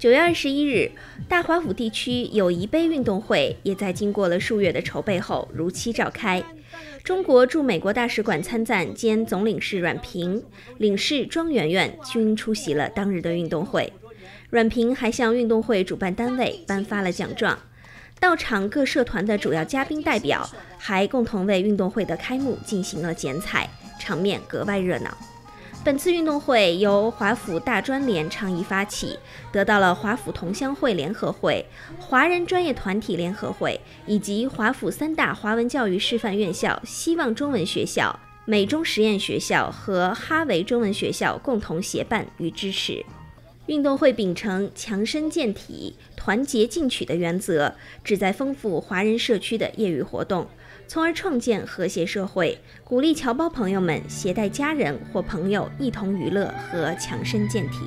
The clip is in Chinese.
九月二十一日，大华府地区友谊杯运动会也在经过了数月的筹备后如期召开。中国驻美国大使馆参赞兼总领事阮平、领事庄媛媛均出席了当日的运动会。阮平还向运动会主办单位颁发了奖状。到场各社团的主要嘉宾代表还共同为运动会的开幕进行了剪彩，场面格外热闹。本次运动会由华府大专联倡议发起，得到了华府同乡会联合会、华人专业团体联合会以及华府三大华文教育示范院校——希望中文学校、美中实验学校和哈维中文学校共同协办与支持。运动会秉承强身健体、团结进取的原则，旨在丰富华人社区的业余活动。从而创建和谐社会，鼓励侨胞朋友们携带家人或朋友一同娱乐和强身健体。